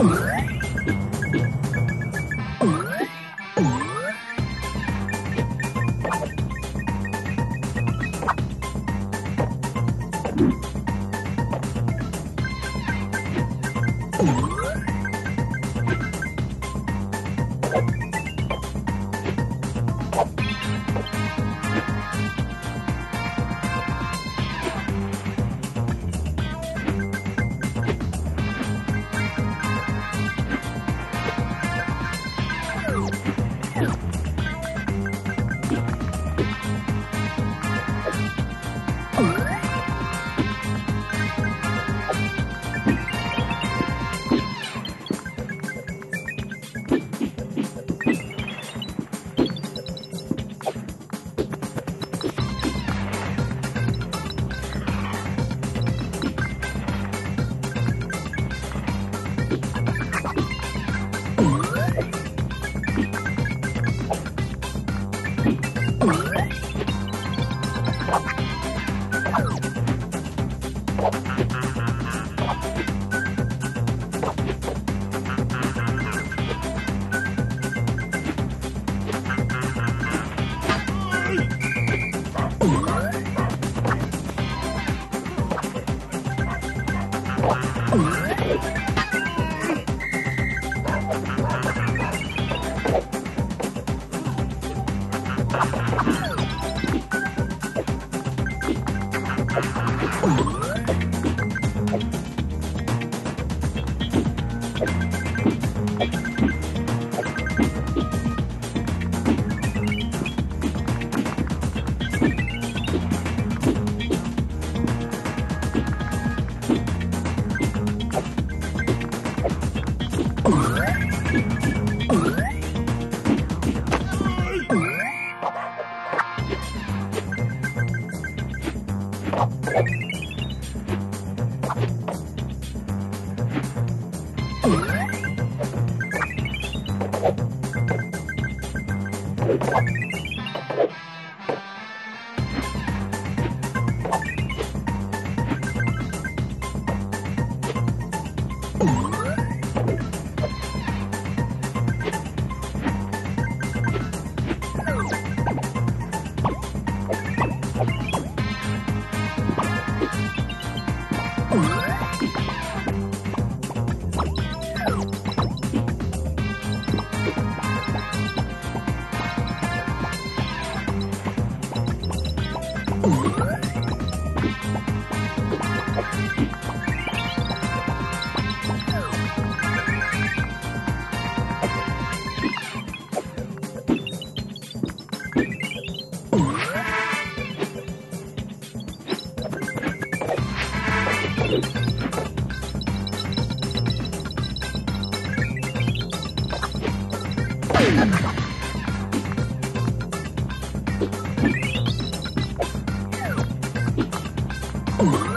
Oh. Ooh. Oh.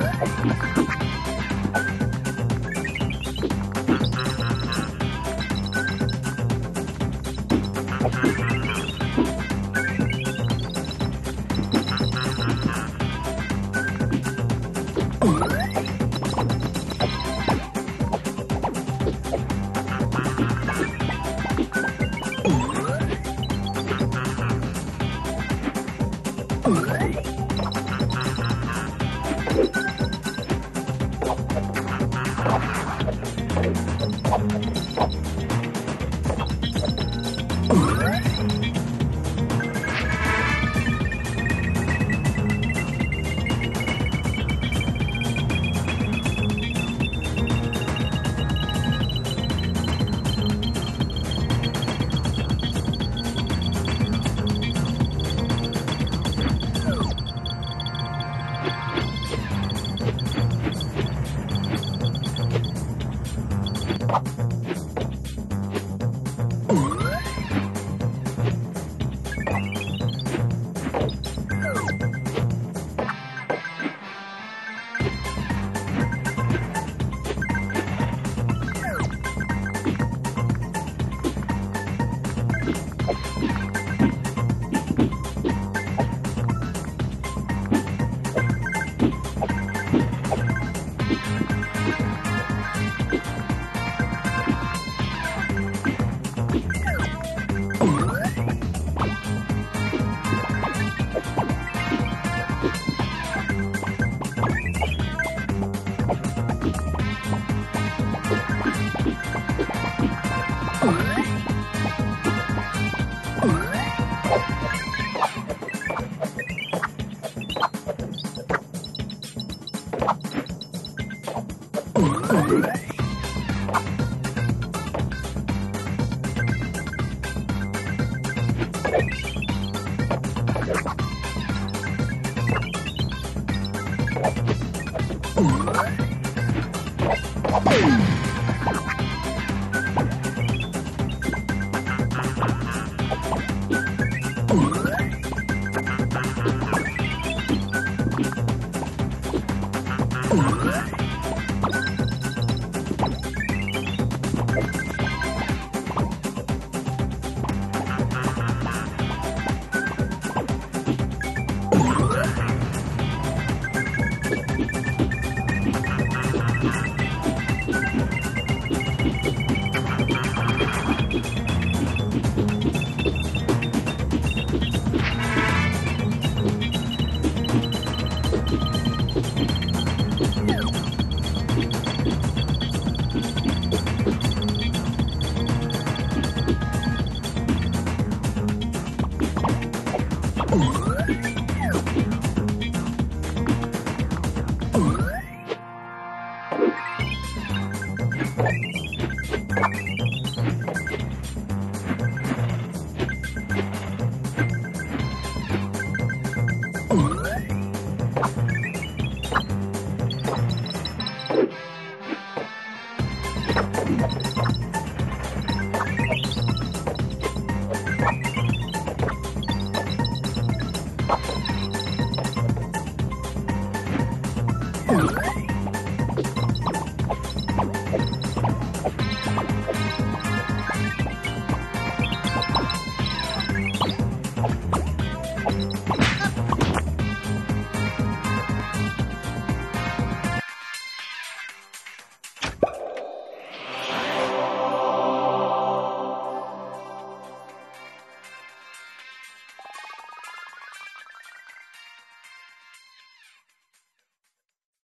you